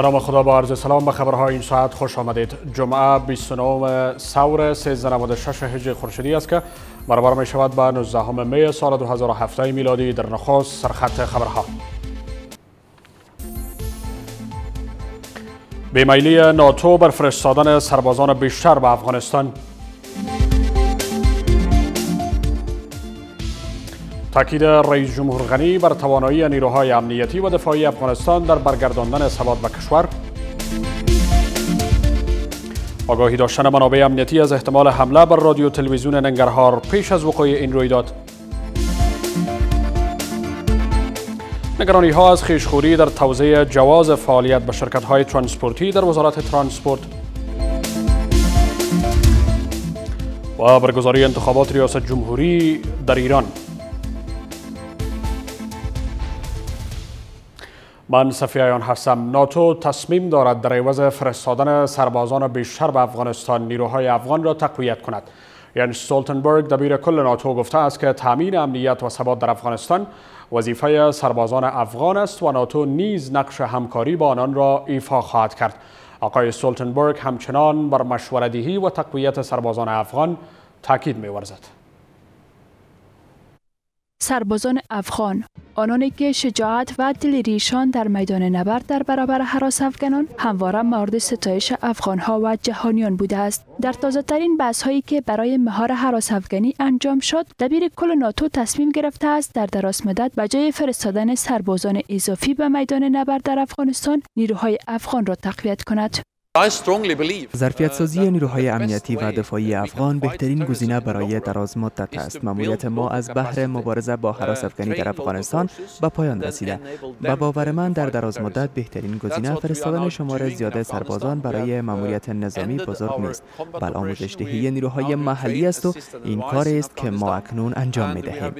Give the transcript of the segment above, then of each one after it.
به نام خدا با عرض سلام به خبرهای این ساعت خوش آمدید. جمعه 29 سور 1396 هجری خورشیدی است که برابر می شود به 19 می سال 2007 میلادی در نخست سرخط خبرها. بیمیلی ناتو بر فرستادن سربازان بیشتر به افغانستان. تاکید رئیس جمهور غنی بر توانایی نیروهای امنیتی و دفاعی افغانستان در برگرداندن ثبات به کشور. آگاهی داشتن منابع امنیتی از احتمال حمله بر رادیو تلویزیون ننگرهار پیش از وقوع این رویداد. نگرانی ها از خویش‌خوری در توزیع جواز فعالیت به شرکت های ترانسپورتی در وزارت ترانسپورت. و برگزاری انتخابات ریاست جمهوری در ایران. من صفیه هستم. ناتو تصمیم دارد در عوض فرستادن سربازان بیشتر به افغانستان نیروهای افغان را تقویت کند. یعنی ستولتنبرگ دبیر کل ناتو گفته است که تامین امنیت و ثبات در افغانستان وظیفه سربازان افغان است و ناتو نیز نقش همکاری با آنان را ایفا خواهد کرد. آقای ستولتنبرگ همچنان بر مشوره‌دهی و تقویت سربازان افغان تاکید می‌ورزد. سربازان افغان. آنانی که شجاعت و دلیریشان در میدان نبرد در برابر حراس افغانان همواره مورد ستایش افغان ها و جهانیان بوده است. در تازه ترین بحث هایی که برای مهار حراس افغانی انجام شد دبیر کل ناتو تصمیم گرفته است در دراز مدت به جای فرستادن سربازان اضافی به میدان نبرد در افغانستان نیروهای افغان را تقویت کند. ظرفیت سازی نیروهای امنیتی و دفاعی افغان بهترین گزینه برای دراز مدت است. ماموریت ما از بحر مبارزه با حراس افغانی در افغانستان به پایان رسیده. به باور من در دراز مدت بهترین گزینه فرستادن شمار زیاده سربازان برای ماموریت نظامی بزرگ نیست، بل آموزش دهی نیروهای محلی است و این کار است که ما اکنون انجام می دهیم.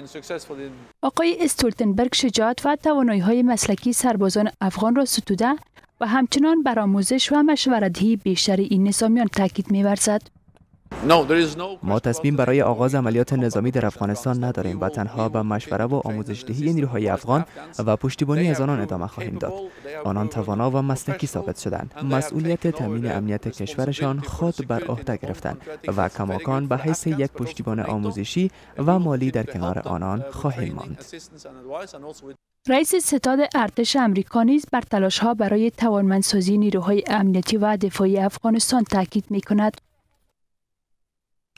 آقای استولتنبرگ شجاعت و توانایی های مسلکی سربازان افغان را ستوده و همچنان بر آموزش و مشورتی بیشتر این نظامیان تاکید می‌ورزد. ما تصمیم برای آغاز عملیات نظامی در افغانستان نداریم. و تنها به مشوره و آموزش دهی نیروهای افغان و پشتیبانی از آنان ادامه خواهیم داد. آنان توانا و مسلکی ثابت شدند. مسئولیت تامین امنیت کشورشان خود بر عهده گرفتند و کماکان به حیث یک پشتیبان آموزشی و مالی در کنار آنان خواهیم ماند. رئیس ستاد ارتش امریکا نیز بر تلاش ها برای توانمندسازی نیروهای امنیتی و دفاعی افغانستان تاکید می کند.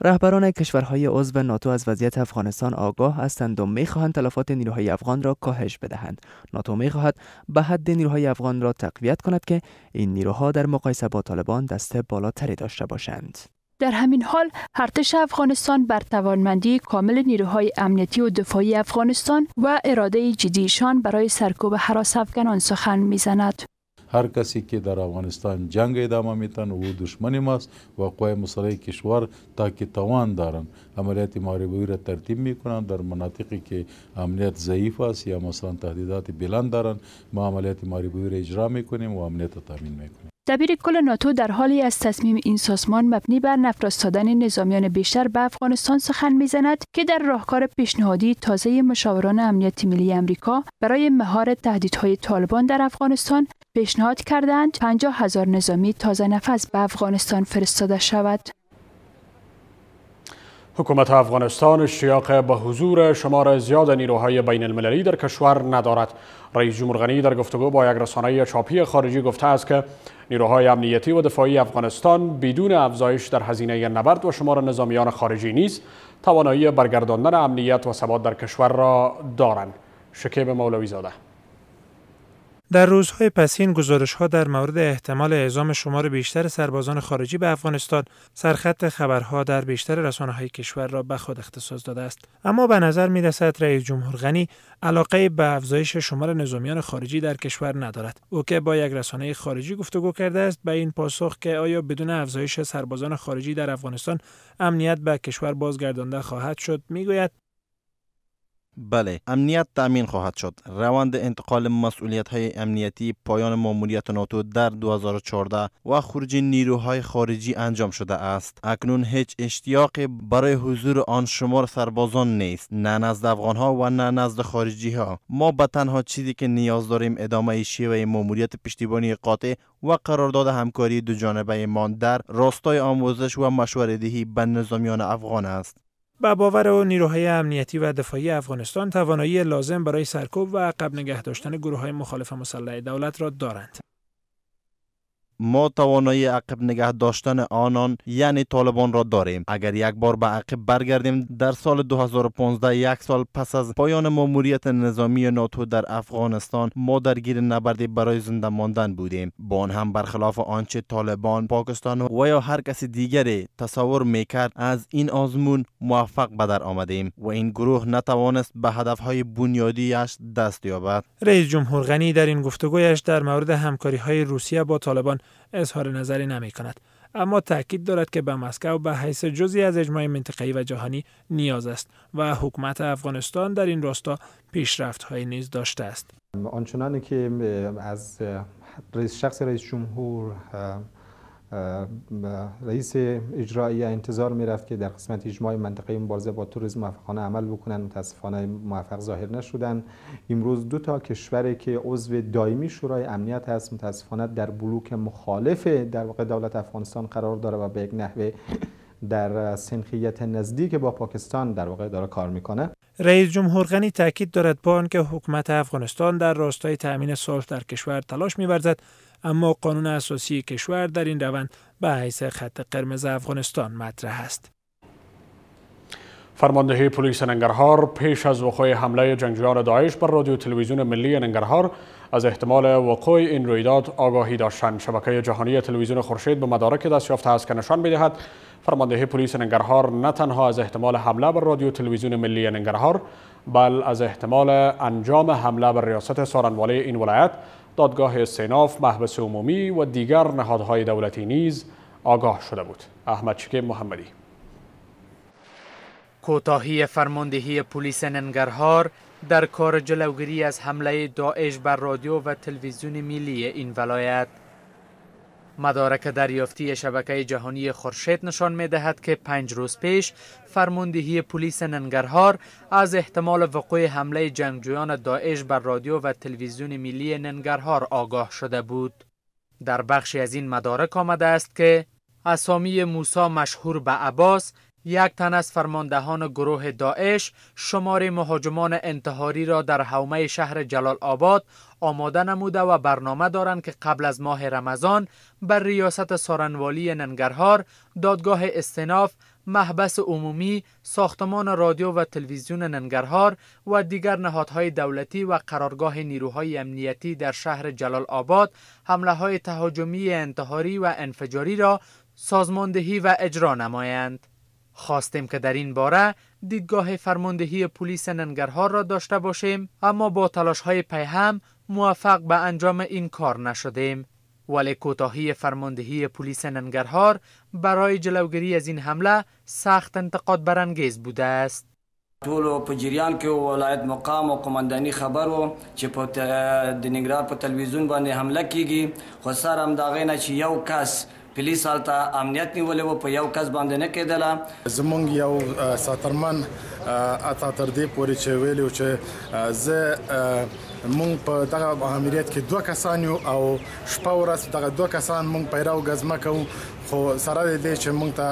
رهبران کشورهای عضو ناتو از وضعیت افغانستان آگاه هستند و می‌خواهند تلفات نیروهای افغان را کاهش بدهند. ناتو می‌خواهد به حد نیروهای افغان را تقویت کند که این نیروها در مقایسه با طالبان دست بالاتری داشته باشند. در همین حال ارتش افغانستان بر توانمندی کامل نیروهای امنیتی و دفاعی افغانستان و اراده جدیشان برای سرکوب حراس افغانان سخن می‌زند. هر کسی که در افغانستان جنگ ادامه میتن او دشمن ماست و قوای مسلح کشور تا که توان دارن عملیات محاربوی را ترتیب می‌کنن در مناطقی که امنیت ضعیف است یا مثلا تهدیدات بلند دارن ما عملیات محاربوی را اجرا می‌کنیم و امنیت تامین می‌کنیم. دبیر کل ناتو در حالی از تصمیم این سازمان مبنی بر نفرستادن نظامیان بیشتر به افغانستان سخن می‌زند که در راهکار پیشنهادی تازه مشاوران امنیت ملی امریکا برای مهار تهدیدهای طالبان در افغانستان پیشنهاد کردند 50 هزار نظامی تازه نفس به افغانستان فرستاده شود. حکومت افغانستان اشتیاق به حضور شمار زیاد نیروهای بین المللی در کشور ندارد. رئیس جمهور غنی در گفتگو با یک رسانه چاپی خارجی گفته است که نیروهای امنیتی و دفاعی افغانستان بدون افزایش در هزینه نبرد و شمار نظامیان خارجی نیز توانایی برگرداندن امنیت و ثبات در کشور را دارند. شکیب مولوی زاده در روزهای پسین گزارش ها در مورد احتمال اعزام شمار بیشتر سربازان خارجی به افغانستان سرخط خبرها در بیشتر رسانه های کشور را به خود اختصاص داده است. اما به نظر می رسد رئیس جمهور غنی علاقه به افزایش شمار نظامیان خارجی در کشور ندارد. او که با یک رسانه خارجی گفتگو کرده است به این پاسخ که آیا بدون افزایش سربازان خارجی در افغانستان امنیت به کشور بازگردانده خواهد شد می‌گوید بله امنیت تامین خواهد شد. روند انتقال مسئولیت های امنیتی پایان ماموریت ناتو در 2014 و خروج نیروهای خارجی انجام شده است. اکنون هیچ اشتیاق برای حضور آن شمار سربازان نیست. نه نزد افغان ها و نه نزد خارجی ها ما به تنها چیزی که نیاز داریم ادامه شیوه ماموریت پشتیبانی قاطع و قرارداد همکاری دو جانبه ما در راستای آموزش و مشورهدهی دهی به نظامیان افغان است. با باور و نیروهای امنیتی و دفاعی افغانستان توانایی لازم برای سرکوب و عقب نگه داشتن گروه های مخالف مسلح دولت را دارند. ما توانایی عقب نگه داشتن آنان یعنی طالبان را داریم. اگر یک بار به عقب برگردیم در سال 2015 یک سال پس از پایان ماموریت نظامی ناتو در افغانستان ما درگیر نبردی برای زنده ماندن بودیم. با آن هم برخلاف آنچه طالبان پاکستان و یا هر کسی دیگری تصور می‌کرد از این آزمون موفق به در آمدیم و این گروه نتوانست به هدفهای بنیادیش دست یابد. رئیس جمهور غنی در این گفتگویش در مورد همکاری های روسیه با طالبان اظهار نظری نمی کند اما تاکید دارد که به مسکو به حیث جزی از اجماع منطقه‌ای و جهانی نیاز است و حکومت افغانستان در این راستا پیشرفت های نیز داشته است. آنچنانی که از رئیس شخص رئیس جمهور رئیس اجرایی انتظار می‌رفت که در قسمت اجماع منطقه مبارزه با توریسم موفقانه عمل بکنن. متاسفانه موفق ظاهر نشدن. امروز دو تا کشوری که عضو دائمی شورای امنیت هست متاسفانه در بلوک مخالف در واقع دولت افغانستان قرار داره و به یک نحوه در سنخیت نزدیک با پاکستان در واقع داره کار می‌کنه. رئیس جمهور غنی تاکید دارد با آنکه حکومت افغانستان در راستای تامین صلح در کشور تلاش می‌ورزد اما قانون اساسی کشور در این روند به حیث خط قرمز افغانستان مطرح است. فرماندهی پلیس ننگرهار پیش از وقوع حمله جنگجویان داعش بر رادیو تلویزیون ملی ننگرهار از احتمال وقوع این رویداد آگاهی داشتند. شبکه جهانی تلویزیون خورشید به مدارک دست یافته است که نشان می‌دهد فرماندهی پلیس ننگرهار نه تنها از احتمال حمله بر رادیو تلویزیون ملی ننگرهار بل از احتمال انجام حمله بر ریاست سارنوالی این ولایت دادگاه استیناف محبس عمومی و دیگر نهادهای دولتی نیز آگاه شده بود. احمد شکیب محمدی. کوتاهی فرماندهی پلیس ننگرهار در کار جلوگیری از حمله داعش بر رادیو و تلویزیون ملی این ولایت مدارک دریافتی شبکه جهانی خورشید نشان می دهد که پنج روز پیش فرماندهی پلیس ننگرهار از احتمال وقوع حمله جنگجویان داعش بر رادیو و تلویزیون ملی ننگرهار آگاه شده بود. در بخشی از این مدارک آمده است که اسامی موسا مشهور به عباس یک تن از فرماندهان گروه داعش شمار مهاجمان انتحاری را در حومه شهر جلال آباد آماده نموده و برنامه دارند که قبل از ماه رمضان بر ریاست سارنوالی ننگرهار دادگاه استناف محبس عمومی، ساختمان رادیو و تلویزیون ننگرهار و دیگر نهادهای دولتی و قرارگاه نیروهای امنیتی در شهر جلال آباد حمله های تهاجمی انتحاری و انفجاری را سازماندهی و اجرا نمایند. خواستیم که در این باره دیدگاه فرماندهی پلیس ننگرهار را داشته باشیم اما با تلاش های پیهم موفق به انجام این کار نشدیم. ولی کوتاهی فرماندهی پلیس ننگرهار برای جلوگیری از این حمله سخت انتقاد برانگیز بوده است. ټولو په جریان کې ولایت مقام او قماندانی خبر وو چې په د ننګرهار په تلویزیون باندې حمله کیږي خو سره هم دا غینه یو کس پولیس هلته امنیت نیولې و په یو کس باندې نه کېدله. زمونږ یو ساترمن اته تر دې پورې چې ویلو چې زه مونږ په دغه امریت کې دوه کسان یو او شپه ورځ دغه دوه کسان مونږ پیراو غزمه کوو. خو سره دې چې مونږ ته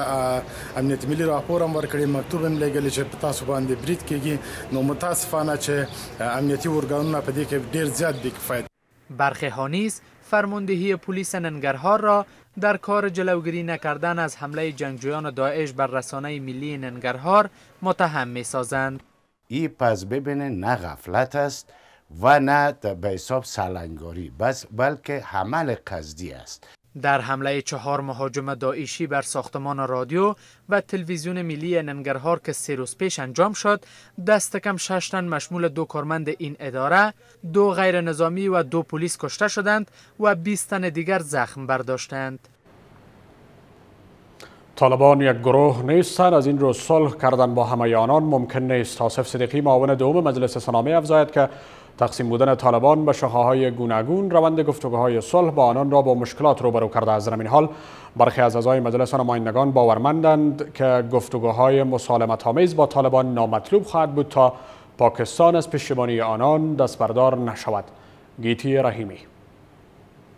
امنیت ملي راپور هم ورکړي مکتوب هم لګل چې تاسو باندې بریټ کېږي نو متاسفانه چې امنیتي ورګانونه په دې کې ډیر زیات بې کفایت. برخی ها نیز فرماندهی پلیس ننگرهار را در کار جلوگیری نکردن از حمله جنگجویان داعش بر رسانه ملی ننگرهار متهم می سازند. ای پس ببینه نه غفلت است و نه به حساب سلنگاری بس بلکه حمل قصدی است در حمله چهار مهاجم داعشی بر ساختمان رادیو و تلویزیون ملی ننگرهار که سه روز پیش انجام شد دست کم شش تن مشمول دو کارمند این اداره دو غیر نظامی و دو پلیس کشته شدند و 20 تن دیگر زخم برداشتند. طالبان یک گروه نیستند از این رو صلح کردن با همه آنان. ممکن نیست آصف صدیقی معاون دوم مجلس سنامه افزاید که تقسیم بودن طالبان به های گوناگون روند گفتگوهای صلح با آنان را با مشکلات روبرو کرده از این حال برخی از اعضای مجلس نمایندگان باورمندند که گفتگوهای مسالمت آمیز با طالبان نامطلوب خواهد بود تا پاکستان از پشتیبانی آنان دستبردار نشود. گیتی رحیمی.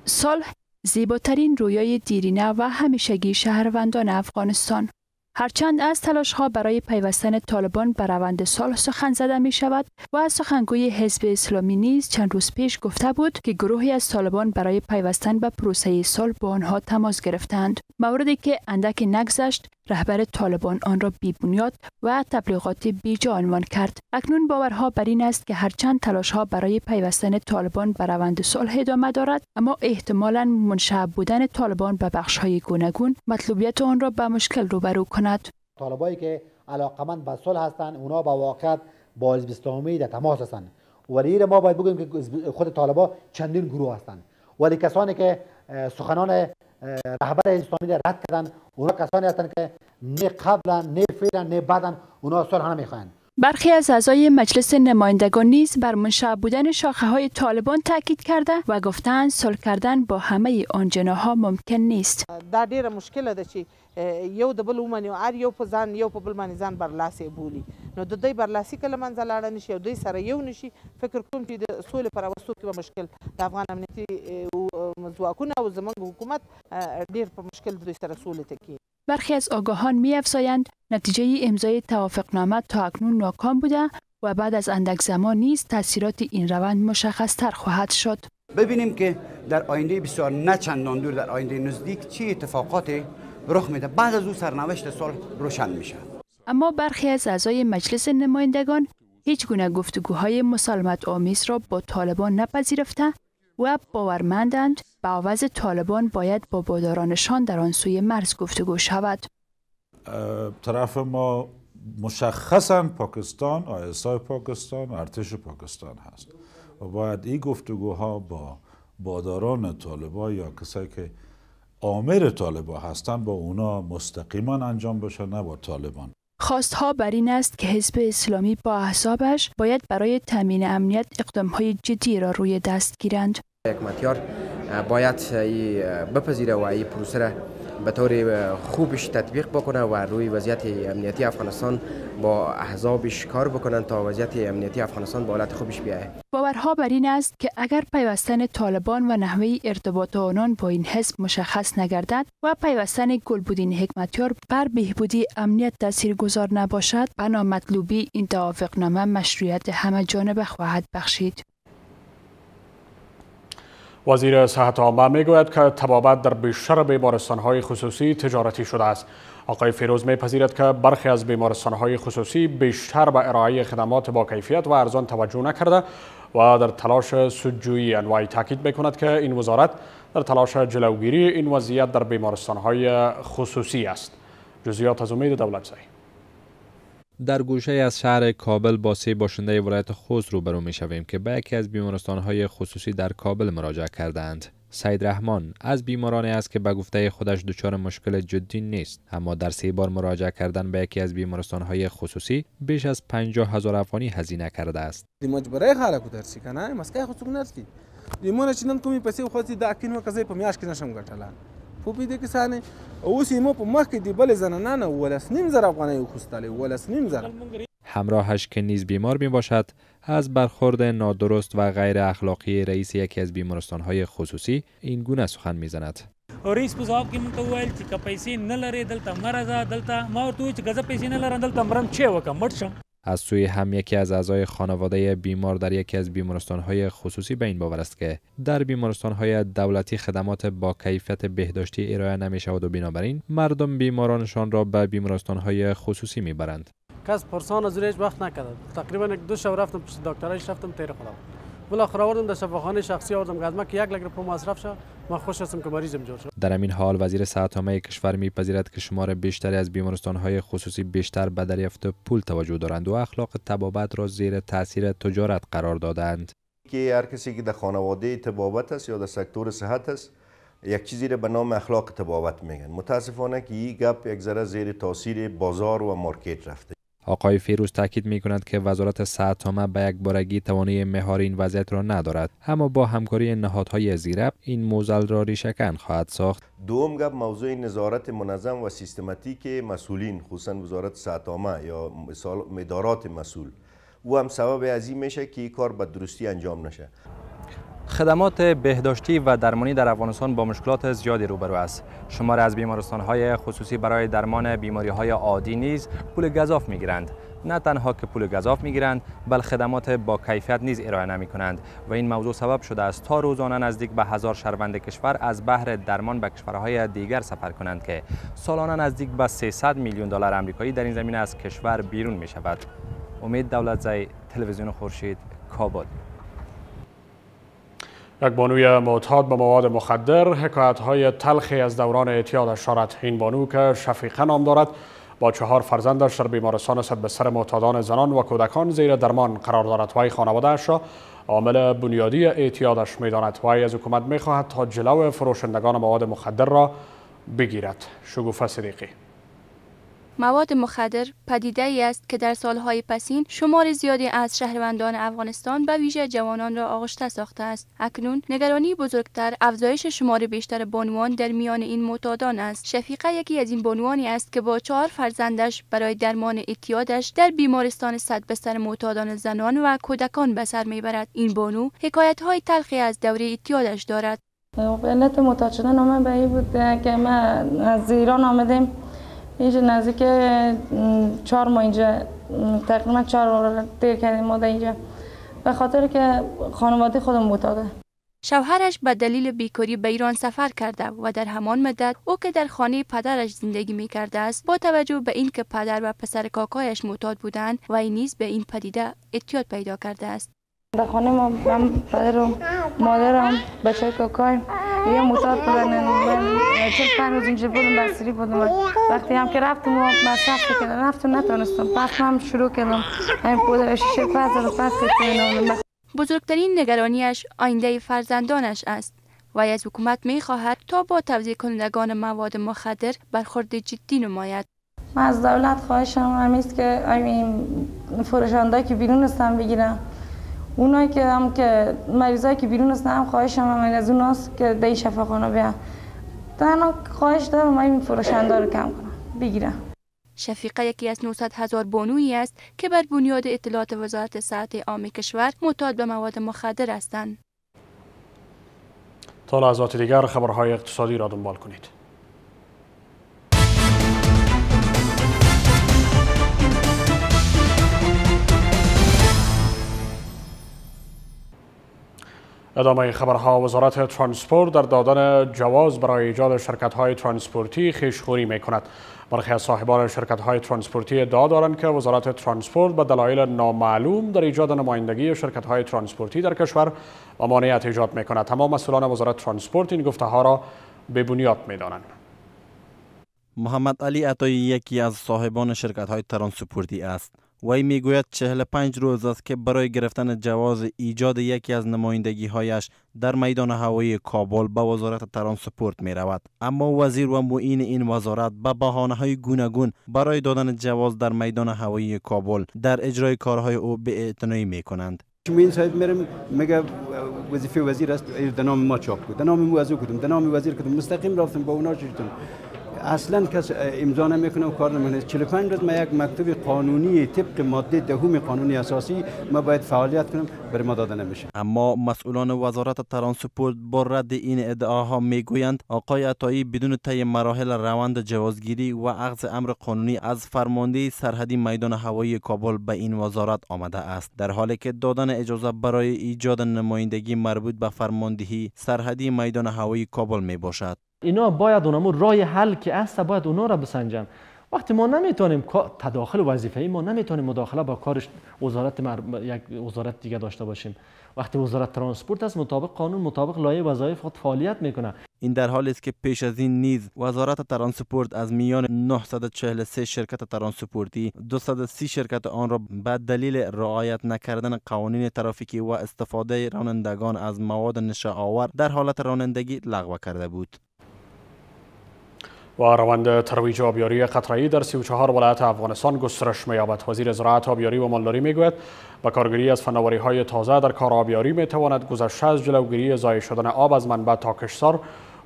صلح زیباترین رویای دیرینه و همیشگی شهروندان افغانستان. هرچند از تلاش ها برای پیوستن طالبان به روند صلح سخن زده می شود و سخنگوی حزب اسلامی نیز چند روز پیش گفته بود که گروهی از طالبان برای پیوستن به پروسه صلح با آنها تماس گرفتند. موردی که اندک نگذشت رهبر طالبان آن را بنیاد و تبلیغات بیجا عنوان کرد. اکنون باورها بر این است که هرچند تلاش ها برای پیوستن طالبان به روند صلح ادامه دارد اما احتمالا منشعب بودن طالبان به بخش های گوناگون مطلوبیت آن را به مشکل روبرو کند. طالبایی که علاقمند به صلح هستند اونا با واقعیت با حزب اسلامی در تماس هستند. ولی ما باید بگوییم که خود طالبا چندین گروه هستند. ولی کسانی که سخنان رهبر اسلامی رد کردن. اونا کسانی هستند که نه قبلا نه فعلا نه بعدا اونا صلح نمی‌خواین برخی از اعضای مجلس نمایندگان نیز بر منشعب بودن شاخه های طالبان تاکید کرده و گفتند صلح کردن با همه آن جناها ممکن نیست. دا ډیره مشکله ده چې یو د بل ومني او هر یو په ځان یو په بل باندې ځان برلاسي بولي. نو د دوی برلاسي کله منځه لاړه نشي او دوی سره یو نشي فکر کوم چې د سولې پر راوستو کې به مشکل د افغان امنیتي ځواکونه او زموږ حکومت ډیر په مشکل دوی سره سولې ته کې برخی از آگاهان می افزایند نتیجه امضای توافقنامه تا اکنون ناکام بوده و بعد از اندک زمان نیز تاثیرات این روند مشخص تر خواهد شد. ببینیم که در آینده بسیار نه چندان دور در آینده نزدیک چه اتفاقاتی رخ میده. بعد از او سرنوشت صلح روشن میشه. اما برخی از اعضای مجلس نمایندگان هیچ گونه گفتگوهای مسالمت آمیز را با طالبان نپذیرفته و باورمندند به آواز طالبان باید با بادارانشان در آن سوی مرز گفتگو شود. طرف ما مشخصا پاکستان آیسای پاکستان ارتش پاکستان هست و باید این گفتگوها با باداران طالبا یا کسایی که آمر طالبا هستند با اونا مستقیما انجام بشه نه با طالبان. خواستها بر این است که حزب اسلامی با احزابش باید برای تامین امنیت های جدی را روی دست گیرند. حکمتیار باید بپذیره و این پروسه به طور خوبش تطبیق بکنه و روی وضعیت امنیتی افغانستان با احزابش کار بکنن تا وضعیت امنیتی افغانستان به حالت خوبش بیایه باورها بر این است که اگر پیوستن طالبان و نحوه ارتباط آنان با این حزب مشخص نگردد و پیوستن گلبودین حکمتیار بر بهبودی امنیت تاثیرگذار نباشد بنا مطلوبی این توافقنامه مشروعیت همه جانبه خواهد بخشید. وزیر صحت عامه می‌گوید که تبابت در بیشتر بیمارستانهای خصوصی تجارتی شده است. آقای فیروز میپذیرد که برخی از بیمارستانهای خصوصی بیشتر به ارائه خدمات با کیفیت و ارزان توجه نکرده و در تلاش سودجویی انواعی تاکید می‌کند که این وزارت در تلاش جلوگیری این وضعیت در بیمارستانهای خصوصی است. جزئیات از امید دولت در گوشه از شهر کابل با سه باشنده ولایت خوست روبرو می شویم که به یکی از های خصوصی در کابل مراجعه کردند. سید رحمان از بیمارانی است که به گفته خودش دچار مشکل جدی نیست اما در سه بار مراجعه کردن به یکی از های خصوصی بیش از 50 هزار افغانی هزینه کرده است. مجبوره خلکو درسی کنه مسکه څوک نرسي دیمونه چې نن کومې پیسې خوځي دا کینو په میاشت کې نشم ګټلای خو دې کې سانه اوس یې په مخ کې دی بل زنانه نه ولس نیم زر افغانۍ خوستاله ولس نیم زر همراهش که نیز بیمار می باشد از برخورد نادرست و غیر اخلاقی رئیس یکی از بیمارستانهای خصوصی این گونه سخن می‌زند. رئیس په ځواب کې مونږ ته وویل چې که پیسې نه لرې دلته مه راځه دلته ما ورته وویل چې که زه پیسې نه لرم دلته مرم چی وکړم مړ شم. از سوی هم یکی از اعضای خانواده بیمار در یکی از بیمارستانهای خصوصی به این باور است که در بیمارستانهای دولتی خدمات با کیفیت بهداشتی ارائه نمی شود و بنابراین مردم بیمارانشان را به بیمارستانهای خصوصی می‌برند. کس پرسان از هیچ وقت نکرد. تقریبا دو شب رفتم پیش دکترش رفتم تیر خودم. بالاخره آوردم در شفاخانه شخصی آوردم که یک لک رو مصرف شد. من خوش هستم که مریضم جور شد در همین حال وزیر صحت عامه کشور میپذیرد که شمار بیشتری از های خصوصی بیشتر به دریافت پول توجه دارند و اخلاق تبابت را زیر تاثیر تجارت قرار دادند. که هر کسی که در خانواده تبابت است یا در سکتور صحت است یک چیزی را به نام اخلاق تباوت میگن. متاسفانه که این گپ یک ذره زیر تاثیر بازار و مارکت رفته. آقای فیروز تاکید می کند که وزارت صحت به یک بارگی توانایی مهار این وضعیت را ندارد. اما با همکاری نهادهای زیرب این موزل را ریشکن خواهد ساخت. دوم گپ موضوع نظارت منظم و سیستماتیک مسئولین خصوصا وزارت صحت یا ادارات مسئول. او هم سبب این میشه که این کار به درستی انجام نشه. خدمات بهداشتی و درمانی در افغانستان با مشکلات زیادی روبرو است. شمار از های خصوصی برای درمان بیماری های عادی نیز پول گذاف می‌گیرند. نه تنها که پول گذاف می‌گیرند بل خدمات با کیفیت نیز ارائه نمی کنند و این موضوع سبب شده است تا روزانه نزدیک به هزار شهروند کشور از بحر درمان به کشورهای دیگر سفر کنند که سالانه نزدیک به 300 میلیون دلار آمریکایی در این زمینه از کشور بیرون می شود. امید دولتزی تلویزیون خورشید کابل یک بانوی معتاد به مواد مخدر حکایت های تلخی از دوران اعتیادش دارد این بانو که شفیقه نام دارد. با چهار فرزندش در بیمارستان صد به سر معتادان زنان و کودکان زیر درمان قرار دارد. وی خانوادهاش را عامل بنیادی اعتیادش می‌داند. وی از حکومت می‌خواهد تا جلو فروشندگان مواد مخدر را بگیرد. شگوفه صدیقی. مواد مخدر پدیده ای است که در سالهای پسین شمار زیادی از شهروندان افغانستان به ویژه جوانان را آغشته ساخته است. اکنون نگرانی بزرگتر افزایش شمار بیشتر بانوان در میان این معتادان است. شفیقه یکی از این بانوانی است که با چهار فرزندش برای درمان اعتیادش در بیمارستان صد بستر معتادان زنان و کودکان به سر می‌برد. این بانو حکایت های تلخی از دوره اعتیادش دارد. علت معتاد شدن به این بود که ما از ایران آمدیم. اینجا نزدیک چهار ماه اینجا تقریبا چهار دیر کردیم ما اینجا. به خاطر که خانواده خودم بوده شوهرش به دلیل بیکاری به ایران سفر کرده و در همان مدت او که در خانه پدرش زندگی می کرده است با توجه به اینکه پدر و پسر کاکایش معتاد بودند و این نیز به این پدیده اعتیاد پیدا کرده است. در خانه ما من پدرم مادرم بچه کاکایم. یه معتاد بودن من چه پنج روز اینجا بودم بودم. وقتی هم که رفتم و مصرف کردم رفتم نتونستم. پس هم شروع کردم. این پودر شیشه پس رو پس کردم. بزرگترین نگرانیش آینده فرزندانش است. و از حکومت می خواهد تا با توضیح کنندگان مواد مخدر برخورد جدی نماید. من از دولت خواهشم همیست که این فروشنده که بیرون هستن بگیرم. اونایی که هم که مریضایی که بیرون هستن هم خواهشم هم از اوناست که دی شفاخانه بیان تنها خواهش دارم این فروشنده رو کم کنم بگیرم شفیقه یکی از 900 هزار بانویی است که بر بنیاد اطلاعات وزارت صحت عام کشور معتاد به مواد مخدر هستند. تا لحظات دیگر خبرهای اقتصادی را دنبال کنید. ادامه خبرها وزارت ترانسپورت در دادن جواز برای ایجاد شرکت های ترانسپورتی خویش‌خوری می کند. برخی از صاحبان شرکت های ترانسپورتی ادعا دارند که وزارت ترانسپورت به دلایل نامعلوم در ایجاد نمایندگی شرکت های ترانسپورتی در کشور ممانعت ایجاد می کند. اما مسئولان وزارت ترانسپورت این گفته ها را بی‌بنیاد می دانند. محمد علی عطایی یکی از صاحبان شرکت های ترانسپورتی است. وی می‌گوید 45 روز است که برای گرفتن جواز ایجاد یکی از نمایندگی هایش در میدان هوایی کابل به وزارت ترانسپورت می رود اما وزیر و معین این وزارت به بهانه های گوناگون برای دادن جواز در میدان هوایی کابل در اجرای کارهای او به اعتنایی می کنند این صاحب میرم میگه وظیفه وزیر است در نام ما چاپ کن. در نام مو از نام وزیر کدوم؟ مستقیم رفتم با اونا شدم اصلا کس امضا نمی‌کنه و کار نمی‌کنه. 45 روز ما یک مکتوب قانونی طبق ماده دهم قانون اساسی ما باید فعالیت کنیم برای ما داده نمیشه. اما مسئولان وزارت ترانسپورت با رد این ادعاها می‌گویند آقای عطایی بدون طی مراحل روند جوازگیری و اخذ امر قانونی از فرمانده سرحدی میدان هوایی کابل به این وزارت آمده است. در حالی که دادن اجازه برای ایجاد نمایندگی مربوط به فرماندهی سرحدی میدان هوایی کابل می باشد اینا باید اونمو رای حل که است باید اونا را بسنجن. وقتی ما نمی‌تونیم تداخل وظیفه‌ای ما نمی‌تونیم مداخله با کارش وزارت مر... یک وزارت دیگه داشته باشیم. وقتی وزارت ترانسپورت از مطابق قانون مطابق لایحه وظایف خود فعالیت می‌کنه. این در حالی است که پیش از این نیز وزارت ترانسپورت از میان 943 شرکت ترانسپورتی 230 شرکت آن را به دلیل رعایت نکردن قوانین ترافیکی و استفاده رانندگان از مواد نشه آور در حالت رانندگی لغو کرده بود. و روند ترویج آبیاری قطره‌ای در 34 ولایت افغانستان گسترش می‌یابد. وزیر زراعت آبیاری و مالداری می‌گوید با کارگیری از های تازه در کار آبیاری می‌تواند گذشته از جلوگیری ضایع شدن آب از منبع تا کشتار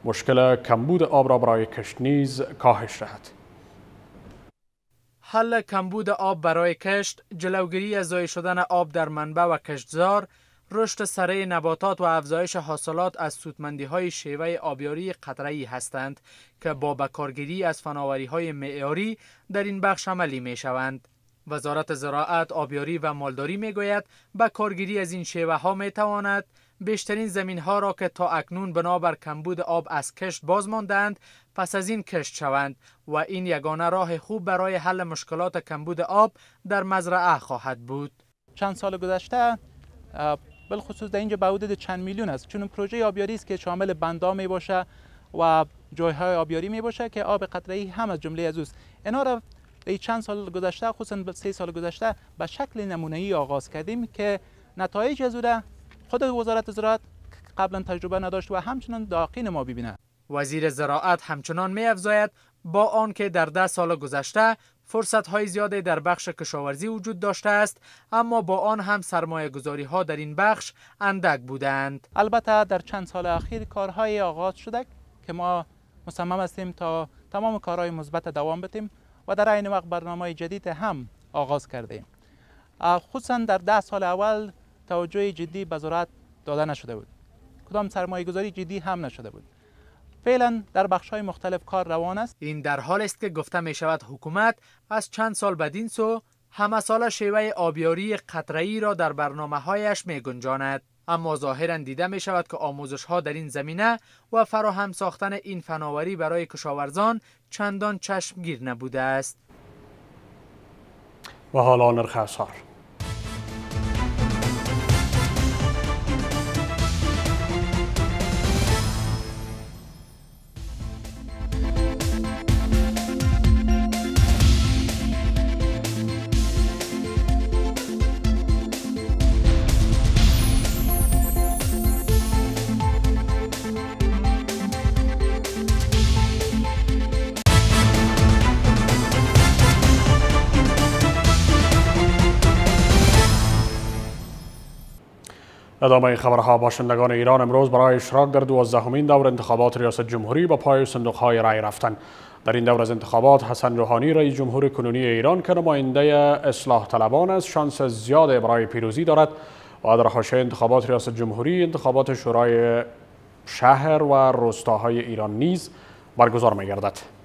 مشکل کمبود آب را برای کشت نیز کاهش دهد. حل کمبود آب برای کشت جلوگیری از ضایع شدن آب در منبع و کشتزار رشد سریع نباتات و افزایش حاصلات از سودمندی های شیوه آبیاری قطره‌ای هستند که با بکارگیری از فناوری های معیاری در این بخش عملی می شوند. وزارت زراعت، آبیاری و مالداری می گوید به کارگیری از این شیوه ها می تواند بیشترین زمین ها را که تا اکنون بنابر کمبود آب از کشت باز ماندند پس از این کشت شوند و این یگانه راه خوب برای حل مشکلات کمبود آب در مزرعه خواهد بود. چند سال گذشته بالخصوص در اینجا به حدود چند میلیون است. چون پروژه آبیاری است که شامل بندا می باشه و جایهای آبیاری می باشه که آب قطره‌ای هم از جمله از اوست. اینا را در چند سال گذشته خصوصا سه سال گذشته به شکل نمونه‌ای آغاز کردیم که نتایج از خود وزارت زراعت قبلا تجربه نداشت و همچنان داقین ما ببینه وزیر زراعت همچنان می افزاید با آنکه در ده سال گذشته فرصت های زیادی در بخش کشاورزی وجود داشته است اما با آن هم سرمایه گذاری ها در این بخش اندک بودند. البته در چند سال اخیر کارهای آغاز شده که ما مصمم هستیم تا تمام کارهای مثبت دوام بدیم و در این وقت برنامه جدید هم آغاز کردیم خصوصا در ده سال اول توجه جدی به زراعت داده نشده بود. کدام سرمایه گذاری جدی هم نشده بود. فعلا در بخش های مختلف کار روان است. این در حال است که گفته می شود حکومت از چند سال بدین سو همه سال شیوه آبیاری قطره‌ای را در برنامه هایش می گنجاند اما ظاهرا دیده می شود که آموزش ها در این زمینه و فراهم ساختن این فناوری برای کشاورزان چندان چشمگیر نبوده است. و حالا نرخ ادامه خبرها باشندگان ایران امروز برای اشتراک در دوازدهمین دور انتخابات ریاست جمهوری با پای صندوق های رای رفتن در این دور از انتخابات حسن روحانی رئیس جمهور کنونی ایران که نماینده اصلاح طلبان است شانس زیاد برای پیروزی دارد و در حاشیه انتخابات ریاست جمهوری انتخابات شورای شهر و روستاهای ایران نیز برگزار می گردد.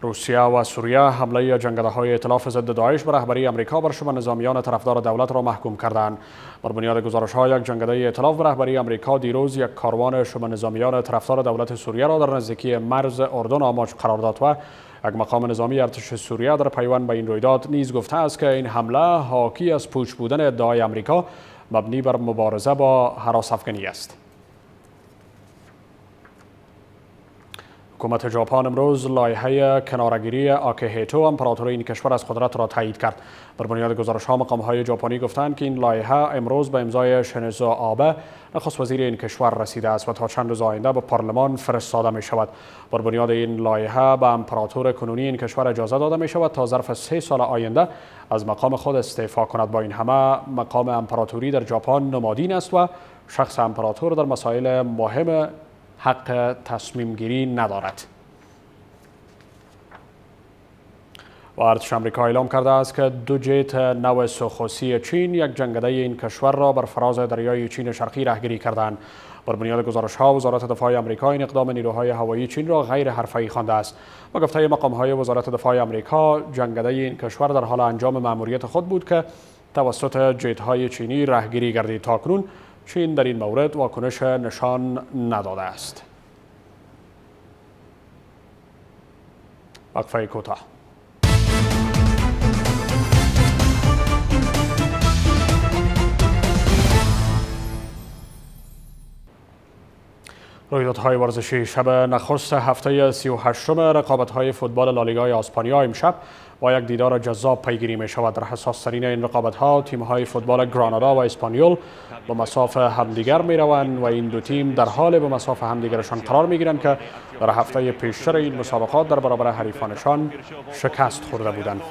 روسیه و سوریه حمله جنگنده های اطلاف ضد داعش به رهبری امریکا بر شبه نظامیان طرفدار دولت را محکوم کردند. بر بنیاد گزارش ها یک جنگنده اطلاف به رهبری امریکا دیروز یک کاروان شبه نظامیان طرفدار دولت سوریه را در نزدیکی مرز اردن آماج قرار داد و یک مقام نظامی ارتش سوریه در پیوند به این رویداد نیز گفته است که این حمله حاکی از پوچ بودن ادعای امریکا مبنی بر مبارزه با حراس افغانی است. حکومت ژاپن امروز لایحه کنارگیری آکیهیتو امپراتور این کشور از قدرت را تایید کرد. بر بنیاد گزارش ها مقام های ژاپنی گفتند که این لایحه امروز به امضای شنزو آبه نخست وزیر این کشور رسیده است و تا چند روز آینده به پارلمان فرستاده می شود بر بنیاد این لایحه به امپراتور کنونی این کشور اجازه داده می شود تا ظرف سه سال آینده از مقام خود استعفا کند. با این همه مقام امپراتوری در ژاپن نمادین است و شخص امپراتور در مسائل مهم حق تصمیم گیری ندارد. و ارتش آمریکا اعلام کرده است که دو جیت نو سخوسی چین یک جنگده این کشور را بر فراز دریای چین شرقی رهگیری کردند. بر بنیاد گزارش ها وزارت دفاع آمریکا این اقدام نیروهای هوایی چین را غیر حرفه‌ای خوانده است. و گفته مقام های وزارت دفاع آمریکا جنگده این کشور در حال انجام مأموریت خود بود که توسط جیت های چینی رهگیری گردید تاکنون چین در این مورد واکنش نشان نداده است. وقفه کوتاه. رویدادهای ورزشی شب نخست هفته 38 رقابت های فوتبال لالیگای آسپانیا امشب با یک دیدار جذاب پیگیری می شود در حساس ترین این رقابت ها تیم های فوتبال گرانادا و اسپانیول به مساف همدیگر می روند و این دو تیم در حال به مساف همدیگرشان قرار می گیرند که در هفته پیشتر این مسابقات در برابر حریفانشان شکست خورده بودند.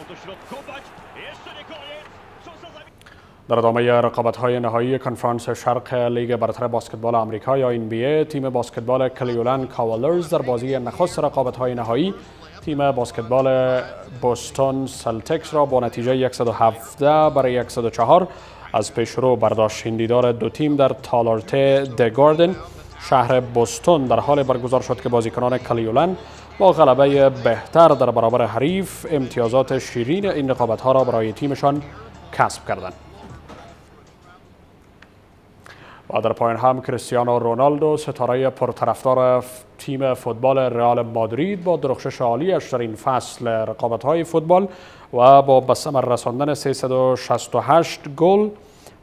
در ادامه رقابت های نهایی کنفرانس شرق لیگ برتر باسکتبال آمریکا یا NBA تیم باسکتبال کلیولند کاوالرز در بازی نخست رقابت های نهایی تیم باسکتبال بوستون سلتکس را با نتیجه 117 برای 104 از پیش رو برداشت دیدار دو تیم در تالار TD Garden شهر بوستون در حال برگزار شد که بازیکنان کلیولند با غلبه بهتر در برابر حریف امتیازات شیرین این رقابت ها را برای تیمشان کسب کردند. و در پایان هم کریستیانو رونالدو ستاره پرطرفدار تیم فوتبال رئال مادرید با درخشش عالیش در این فصل رقابت های فوتبال و با به ثمر رساندن 368 گل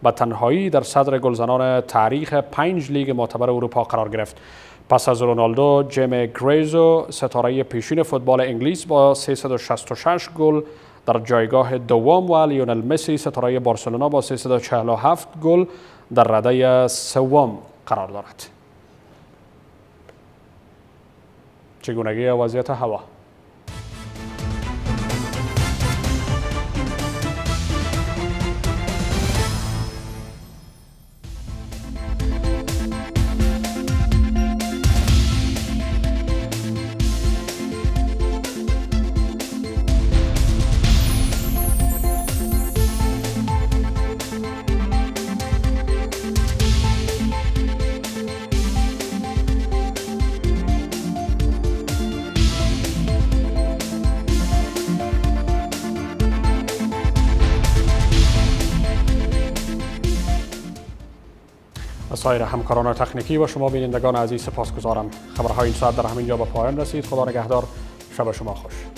به تنهایی در صدر گلزنان تاریخ پنج لیگ معتبر اروپا قرار گرفت. پس از رونالدو جیم گریزو ستاره پیشین فوتبال انگلیس با 366 گل در جایگاه دوم و لیونل مسی ستاره بارسلونا با 347 گل در رده سوم قرار دارد چگونگی وضعیت هوا سایر همکاران تکنیکی و شما بینندگان عزیز سپاس گذارم خبرهای این ساعت در همین جا به پایان رسید. خدا نگهدار. شب شما خوش.